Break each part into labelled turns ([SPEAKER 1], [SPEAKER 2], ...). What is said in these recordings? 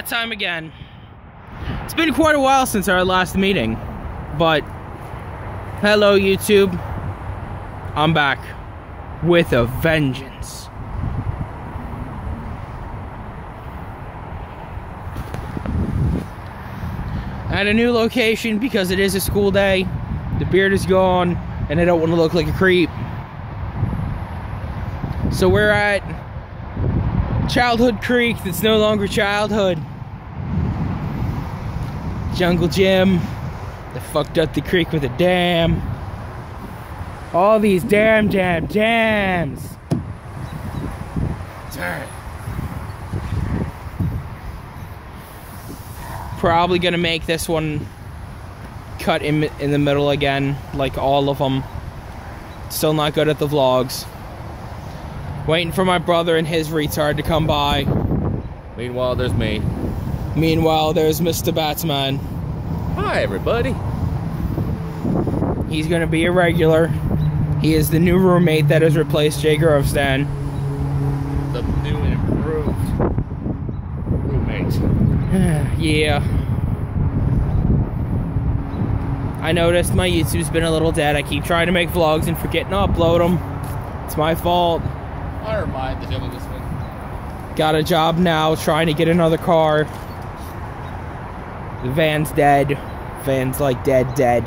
[SPEAKER 1] that time again. It's been quite a while since our last meeting, but hello YouTube. I'm back with a vengeance. At a new location because it is a school day. The beard is gone and I don't want to look like a creep. So we're at Childhood Creek that's no longer childhood. Jungle Gym. They fucked up the creek with a dam. All these damn, damn, dams. Turn. Probably gonna make this one cut in, in the middle again, like all of them. Still not good at the vlogs. Waiting for my brother and his retard to come by.
[SPEAKER 2] Meanwhile, there's me.
[SPEAKER 1] Meanwhile, there's Mr. Batsman.
[SPEAKER 2] Hi, everybody.
[SPEAKER 1] He's gonna be a regular. He is the new roommate that has replaced Jay Grovestan.
[SPEAKER 2] The new and improved roommate.
[SPEAKER 1] yeah. I noticed my YouTube's been a little dead. I keep trying to make vlogs and forgetting to upload them. It's my fault.
[SPEAKER 2] I don't mind the devil this one.
[SPEAKER 1] Got a job now, trying to get another car. The van's dead. Van's like dead, dead.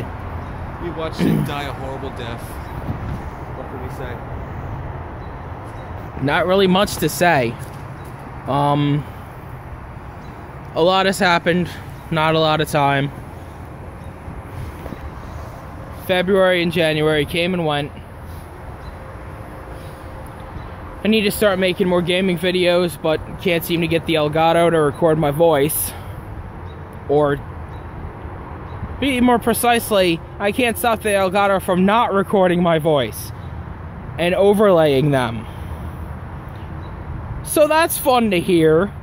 [SPEAKER 2] We watched him die a horrible death. What can we say?
[SPEAKER 1] Not really much to say. Um, a lot has happened, not a lot of time. February and January came and went. I need to start making more gaming videos, but can't seem to get the Elgato to record my voice. Or, be more precisely, I can't stop the Elgato from not recording my voice and overlaying them. So that's fun to hear.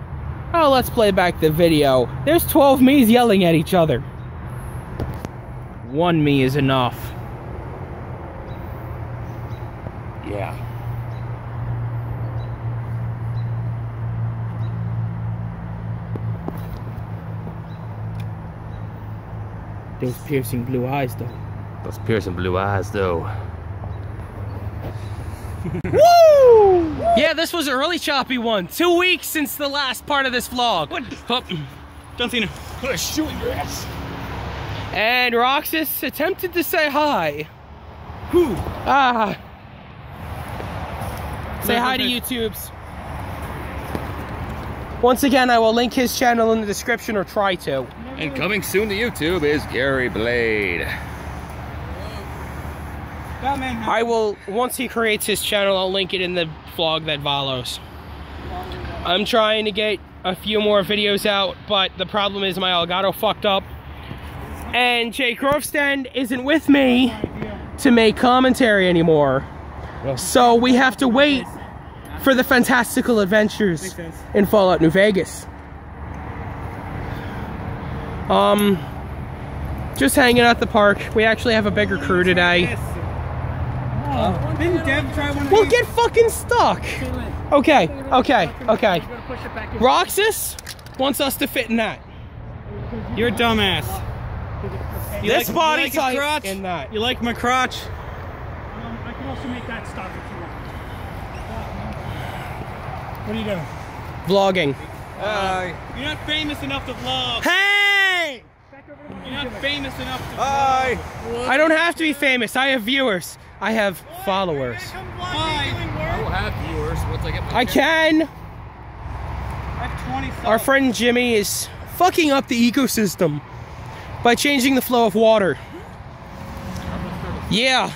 [SPEAKER 1] Oh, let's play back the video. There's 12 me's yelling at each other. One me is enough. Yeah. Those piercing blue eyes, though.
[SPEAKER 2] Those piercing blue eyes, though.
[SPEAKER 1] Woo! Yeah, this was a really choppy one. Two weeks since the last part of this vlog.
[SPEAKER 3] What?
[SPEAKER 1] Oh,
[SPEAKER 3] John Cena. I'm gonna shoot your ass.
[SPEAKER 1] And Roxas attempted to say hi.
[SPEAKER 3] Who?
[SPEAKER 1] Ah. Say hi to YouTubes. Once again, I will link his channel in the description or try to.
[SPEAKER 2] And coming soon to YouTube is Gary Blade.
[SPEAKER 1] I will, once he creates his channel, I'll link it in the vlog that follows. I'm trying to get a few more videos out, but the problem is my Elgato fucked up. And Jay Grovstand isn't with me to make commentary anymore. So we have to wait for the fantastical adventures in Fallout New Vegas. Um, just hanging at the park. We actually have a bigger crew today.
[SPEAKER 3] Oh, didn't Dev try one of
[SPEAKER 1] We'll get fucking stuck. Okay, okay, okay. Roxas wants us to fit in that.
[SPEAKER 3] You're a dumbass. You
[SPEAKER 1] this
[SPEAKER 3] like,
[SPEAKER 1] body
[SPEAKER 3] you like
[SPEAKER 1] type
[SPEAKER 3] crotch?
[SPEAKER 1] in that.
[SPEAKER 3] You like my crotch?
[SPEAKER 4] Um, I can also make that stop if you want.
[SPEAKER 3] What are you doing?
[SPEAKER 1] Vlogging.
[SPEAKER 2] Hi.
[SPEAKER 3] You're not famous enough to vlog.
[SPEAKER 1] Hey!
[SPEAKER 3] You're not famous enough to
[SPEAKER 2] Hi.
[SPEAKER 1] I don't have to be famous. I have viewers. I have followers.
[SPEAKER 3] Why?
[SPEAKER 2] I will have viewers once I get my
[SPEAKER 1] I can.
[SPEAKER 3] I have 20 subs.
[SPEAKER 1] Our friend Jimmy is fucking up the ecosystem by changing the flow of water. Yeah.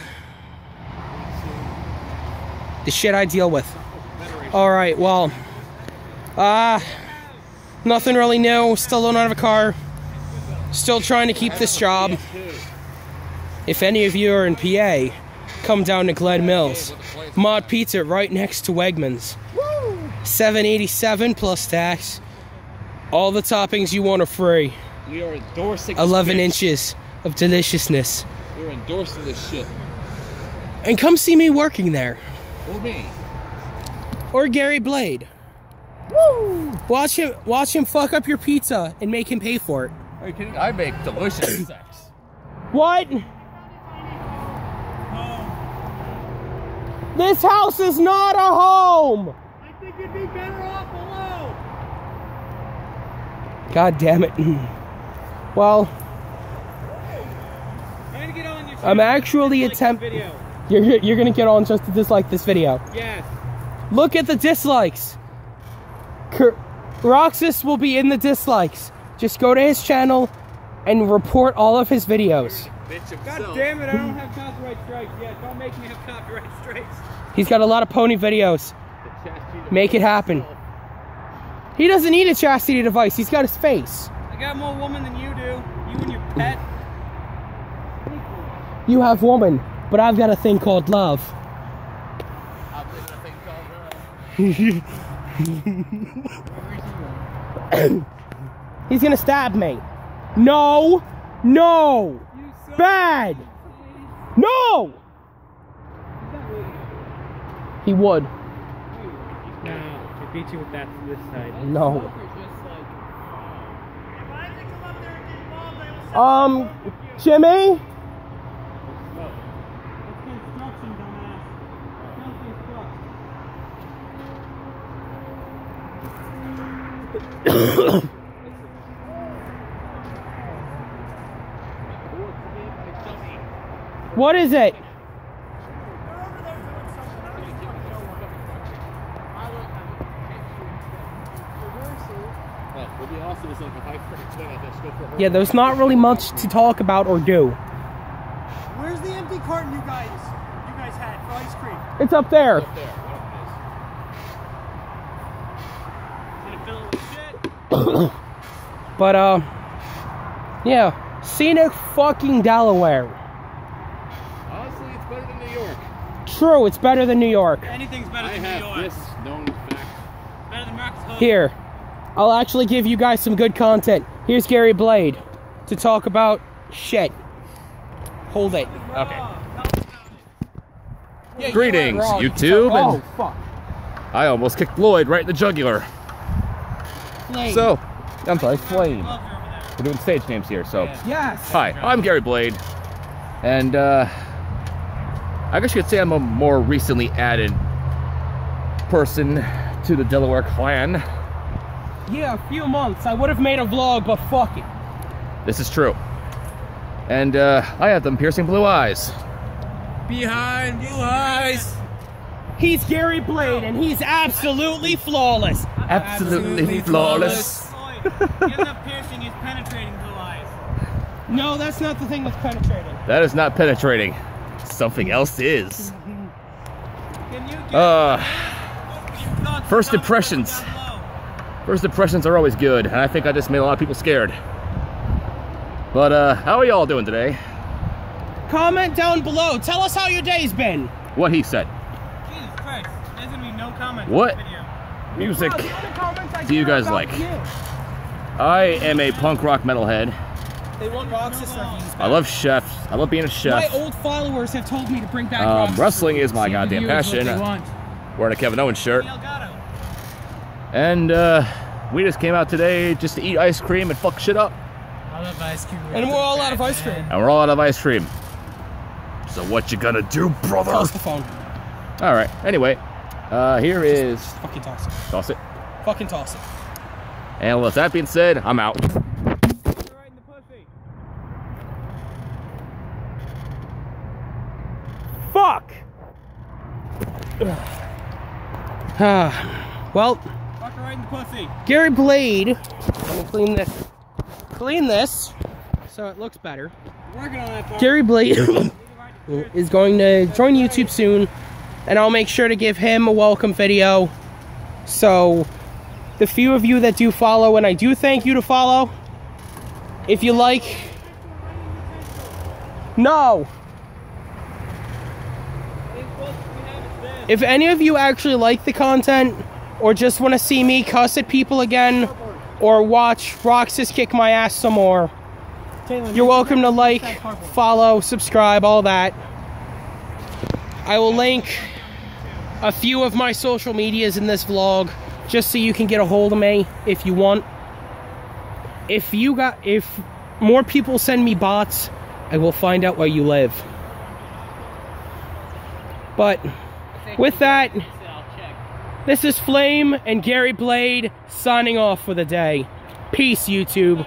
[SPEAKER 1] The shit I deal with. Alright, well. Ah. nothing really new. Still don't have a car. Still trying to keep this job. If any of you are in PA, come down to Glen Mills. Mod Pizza right next to Wegmans. 787 plus tax. All the toppings you want are free.
[SPEAKER 2] We are endorsing
[SPEAKER 1] 11
[SPEAKER 2] this
[SPEAKER 1] inches of deliciousness.
[SPEAKER 2] We're endorsing this shit.
[SPEAKER 1] And come see me working there.
[SPEAKER 2] Or me.
[SPEAKER 1] Or Gary Blade. Watch him watch him fuck up your pizza and make him pay for it.
[SPEAKER 5] Are you kidding? I make delicious sex.
[SPEAKER 1] What? This house is not a home.
[SPEAKER 3] I think you'd be better off below.
[SPEAKER 1] God damn it. Well,
[SPEAKER 3] I'm gonna get on your
[SPEAKER 1] I'm
[SPEAKER 3] channel.
[SPEAKER 1] actually attempting.
[SPEAKER 3] video.
[SPEAKER 1] You're you're gonna get on just to dislike this video.
[SPEAKER 3] Yes.
[SPEAKER 1] Look at the dislikes. Cur- Roxas will be in the dislikes. Just go to his channel and report all of his videos.
[SPEAKER 3] God damn it, I don't have copyright strikes yet. Don't make me have copyright strikes.
[SPEAKER 1] He's got a lot of pony videos. Make it happen. He doesn't need a chastity device. He's got his face.
[SPEAKER 3] I got more woman than you do. You and your pet.
[SPEAKER 1] You have woman, but I've got a thing called love.
[SPEAKER 5] I'm living a thing called love.
[SPEAKER 1] He's gonna stab me. No! No! Bad! No! He would.
[SPEAKER 3] No, I beat you with that this side.
[SPEAKER 1] No. Um, Jimmy?
[SPEAKER 3] construction, dumbass. Don't construct.
[SPEAKER 1] What is it?
[SPEAKER 5] Well, would be awesome is like if I freaking swing at this, go for a
[SPEAKER 1] Yeah, there's not really much to talk about or do.
[SPEAKER 4] Where's the empty carton you guys you guys had for ice cream?
[SPEAKER 1] It's up there.
[SPEAKER 5] Up there, whatever it is.
[SPEAKER 3] Gonna fill it with shit.
[SPEAKER 1] But, uh, yeah. Scenic fucking Delaware.
[SPEAKER 5] Honestly, it's better than New York.
[SPEAKER 1] True, it's better than New York.
[SPEAKER 3] Anything's better
[SPEAKER 5] I
[SPEAKER 3] than New York.
[SPEAKER 5] this known fact.
[SPEAKER 3] Better than Marcus
[SPEAKER 1] Here, I'll actually give you guys some good content. Here's Gary Blade to talk about shit. Hold it.
[SPEAKER 5] Okay.
[SPEAKER 3] Yeah,
[SPEAKER 5] Greetings,
[SPEAKER 1] Wrong.
[SPEAKER 5] YouTube,
[SPEAKER 1] Oh,
[SPEAKER 5] and
[SPEAKER 1] fuck.
[SPEAKER 5] I almost kicked Lloyd right in the jugular.
[SPEAKER 1] Blade.
[SPEAKER 5] So, I'm sorry, Flame.
[SPEAKER 3] Gloves are over there.
[SPEAKER 5] We're doing stage names here, so.
[SPEAKER 1] Yes.
[SPEAKER 5] Hi, I'm Gary Blade, and uh, I guess you could say I'm a more recently added person to the Delaware clan.
[SPEAKER 1] Yeah, a few months. I would have made a vlog, but fuck it.
[SPEAKER 5] This is true. And uh, I have them piercing blue eyes.
[SPEAKER 2] Behind blue eyes.
[SPEAKER 1] He's Gary Blade, and he's absolutely flawless.
[SPEAKER 5] Absolutely flawless.
[SPEAKER 3] Floyd, he doesn't have piercing, he's penetrating blue eyes.
[SPEAKER 1] No, that's not the thing that's penetrating.
[SPEAKER 5] That is not penetrating. Something else is.
[SPEAKER 3] Can you get
[SPEAKER 5] Uh, first impressions. first impressions are always good, and I think I just made a lot of people scared. But uh, how are y'all doing today?
[SPEAKER 1] Comment down below. Tell us how your day's been.
[SPEAKER 5] What he said.
[SPEAKER 3] Jesus Christ, there's gonna be no comments
[SPEAKER 5] What?
[SPEAKER 3] In this video.
[SPEAKER 5] Music.
[SPEAKER 1] Wow, the other comments I
[SPEAKER 5] do you guys like? I am a punk rock metalhead.
[SPEAKER 1] They want Roxas.
[SPEAKER 5] I love chefs. I love being a chef.
[SPEAKER 1] My old followers have told me to bring back
[SPEAKER 5] Um, wrestling is my goddamn passion. Wearing a Kevin Owens shirt. And uh, we just came out today just to eat ice cream and fuck shit up.
[SPEAKER 4] I love ice cream.
[SPEAKER 1] And we're all out of ice cream.
[SPEAKER 5] And we're all out of ice cream. So what you gonna do, brother?
[SPEAKER 1] Toss the phone.
[SPEAKER 5] All right. Anyway, uh, here is
[SPEAKER 1] Fucking toss it.
[SPEAKER 5] toss it.
[SPEAKER 1] Fucking toss it.
[SPEAKER 5] And with that being said, I'm out.
[SPEAKER 3] You're right in the pussy.
[SPEAKER 1] Fuck. Ah, well,
[SPEAKER 3] Fuck right in the pussy.
[SPEAKER 1] Gary Blade. Let me clean this. Clean this so it looks better.
[SPEAKER 3] Working on that part.
[SPEAKER 1] Gary Blade is going to join YouTube soon, and I'll make sure to give him a welcome video. So, the few of you that do follow, and I do thank you to follow, if you like. No! If any of you actually like the content, or just want to see me cuss at people again, or watch Roxas kick my ass some more, you're welcome to like, follow, subscribe, all that. I will link a few of my social medias in this vlog just so you can get a hold of me if you want. If you got if more people send me bots, I will find out where you live. But with that, this is Flame and Gary Blade signing off for the day. Peace, YouTube.